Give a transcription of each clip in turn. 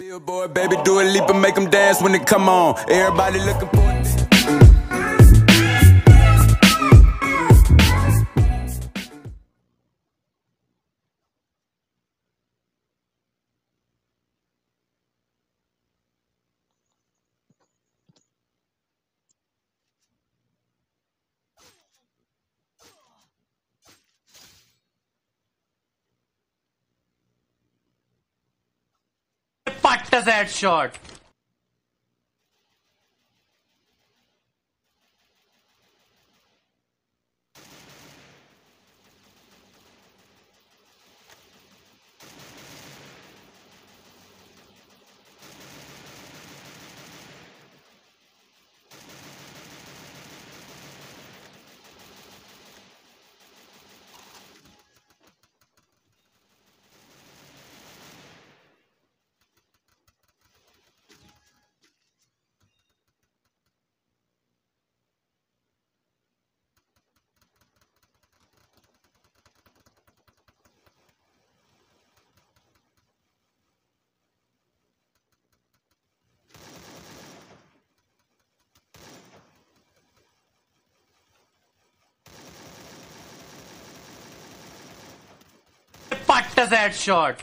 Billboard, baby, do a leap and make them dance when they come on. Everybody looking for Patta that shot. Patta that shot.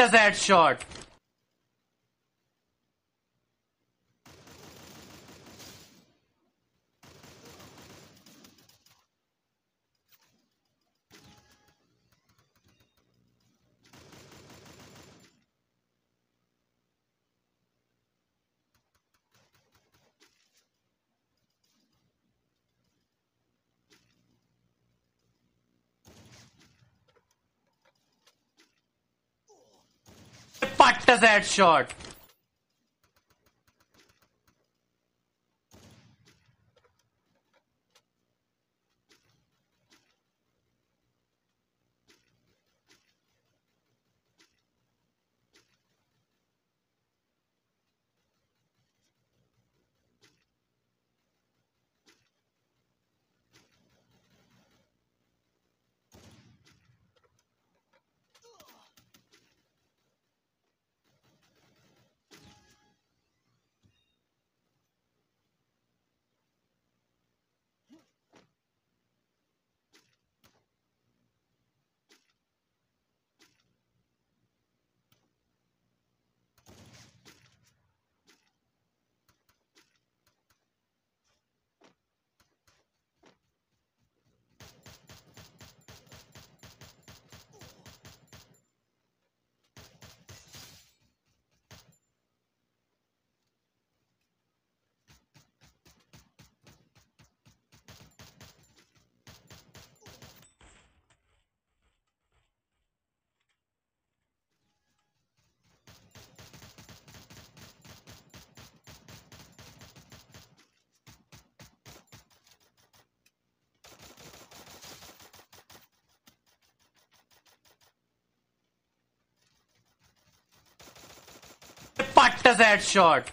Patta that shot. Patta that shot. Patta that shot.